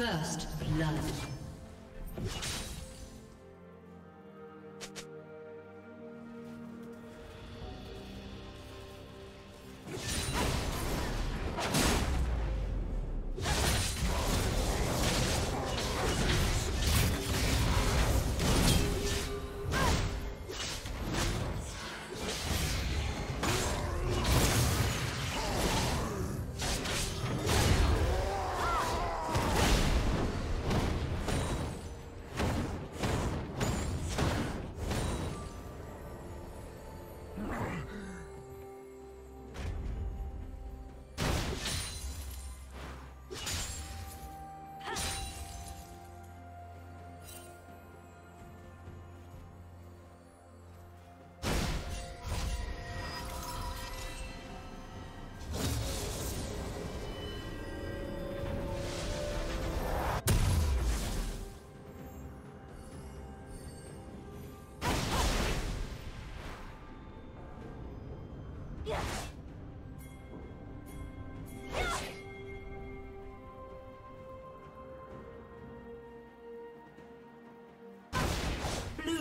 First blood.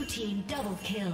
Team double kill.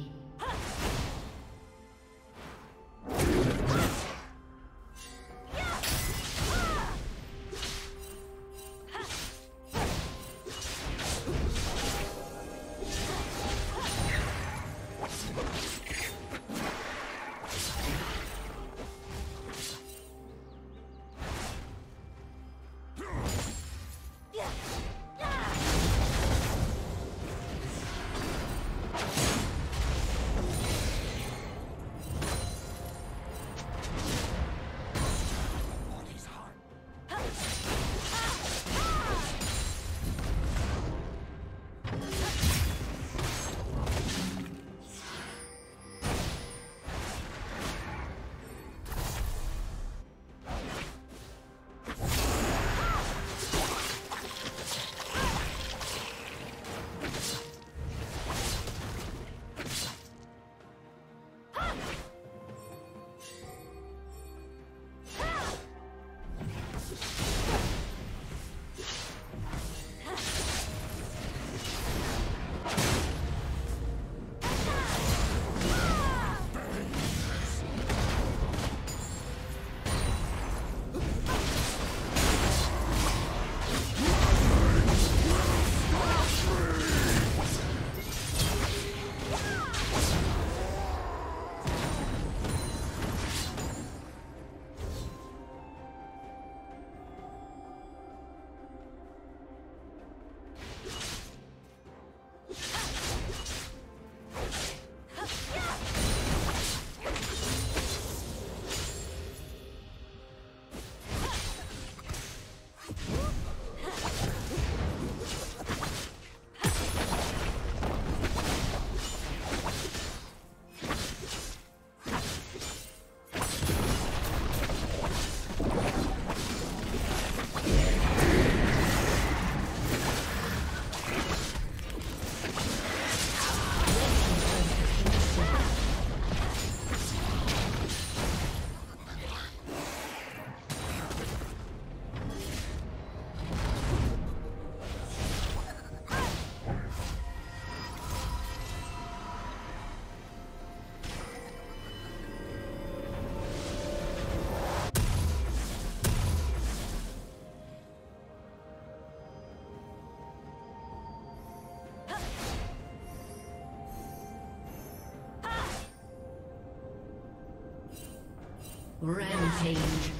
Rampage.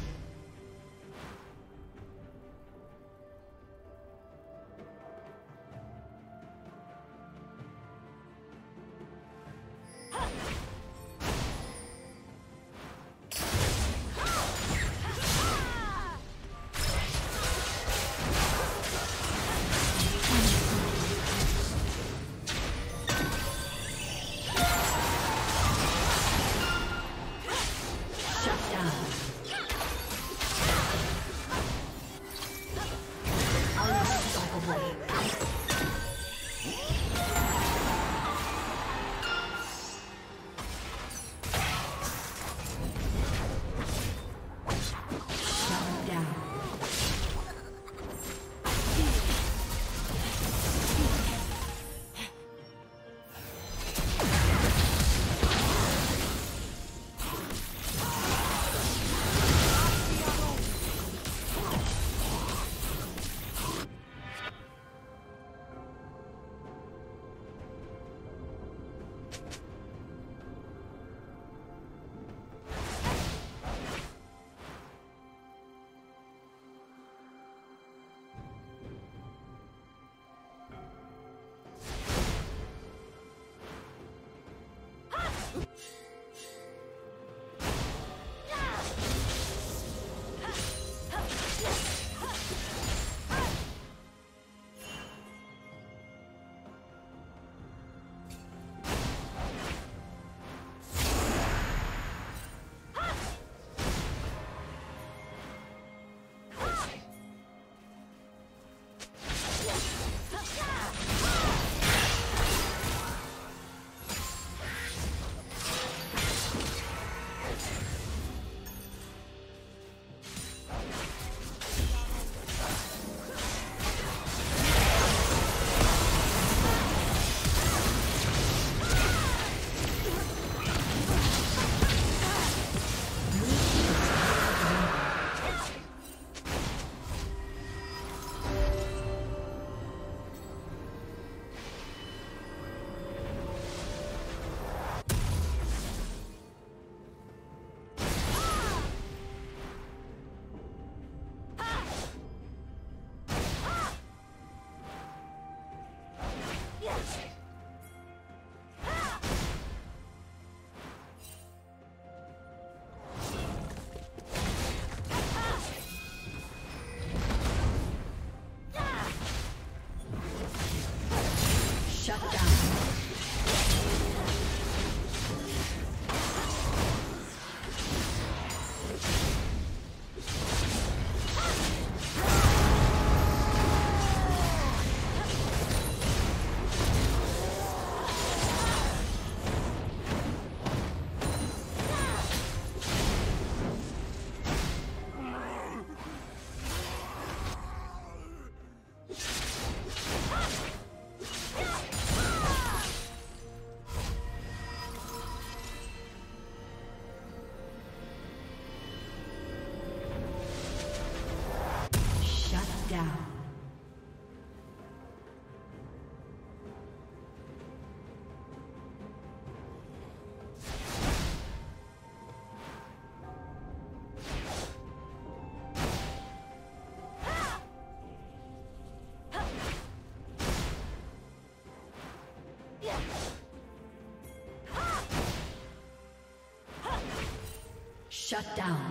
Shut down.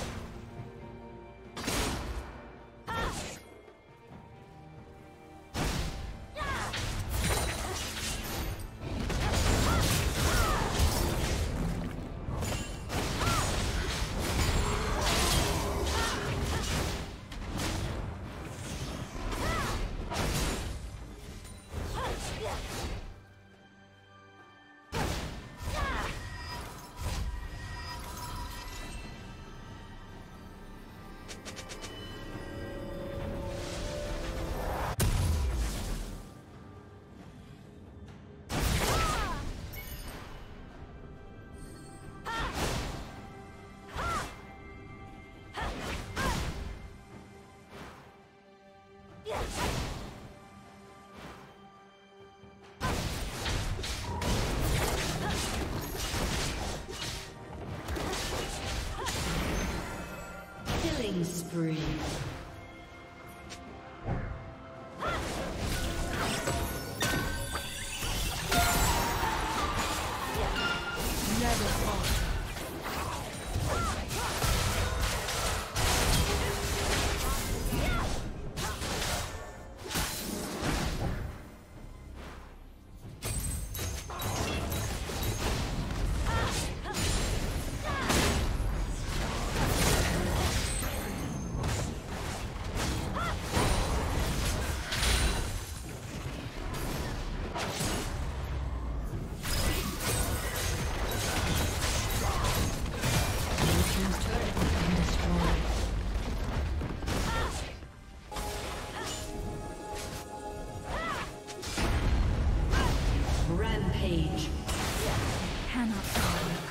Rampage. Cannot die.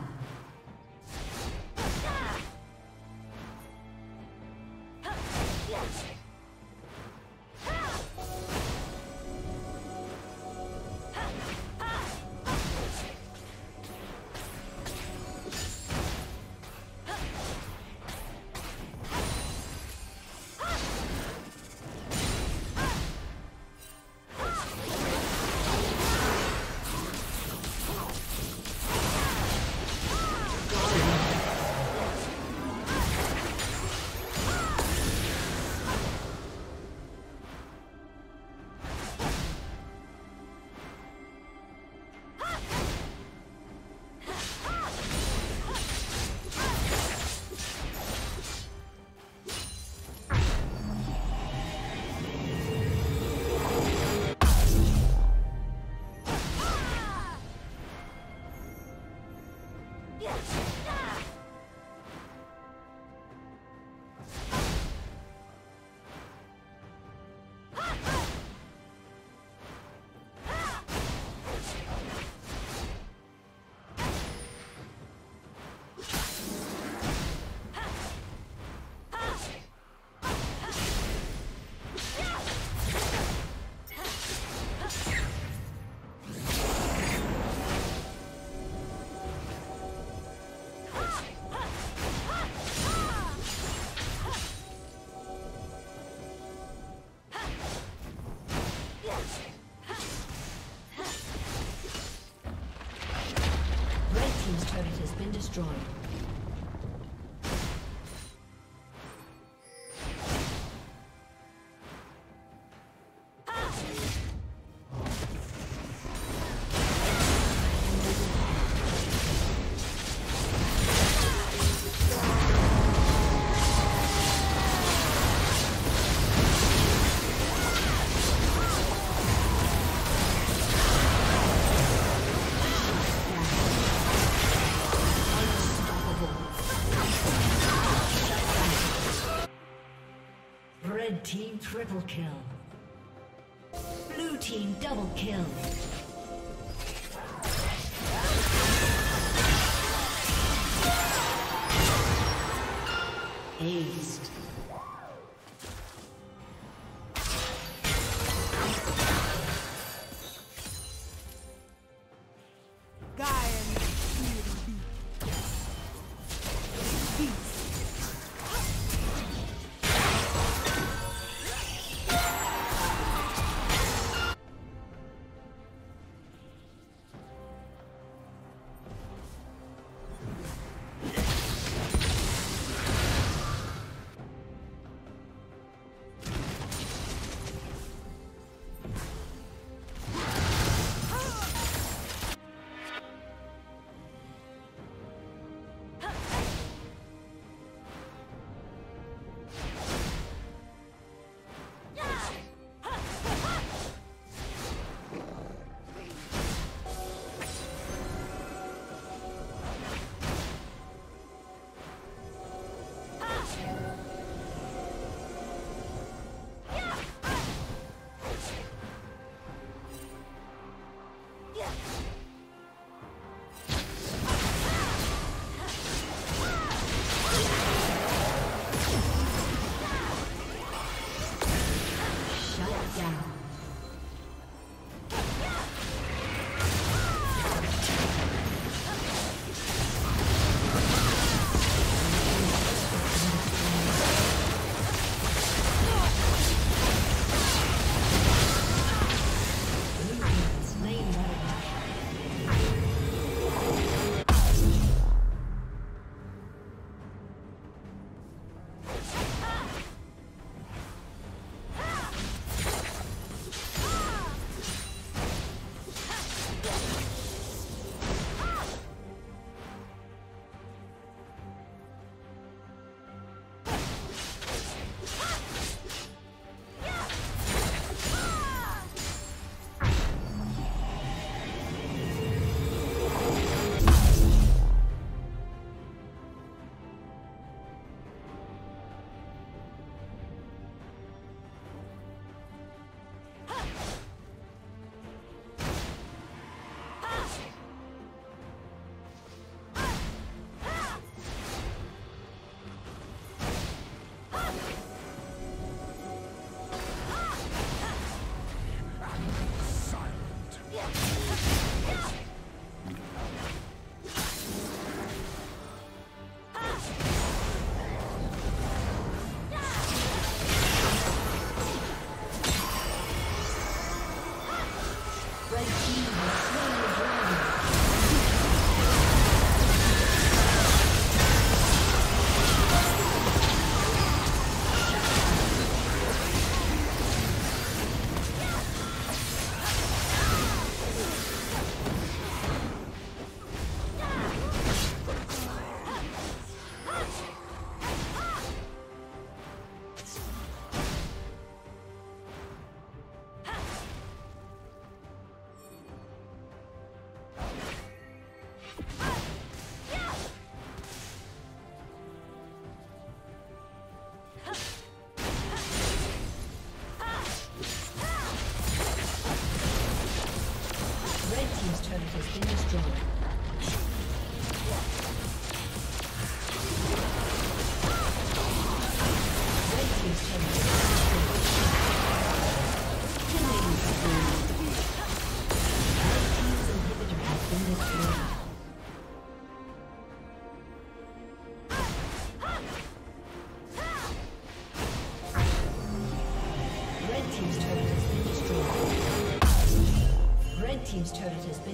Team triple kill. Blue team double kill.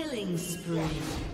Killing spree.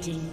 Dominating.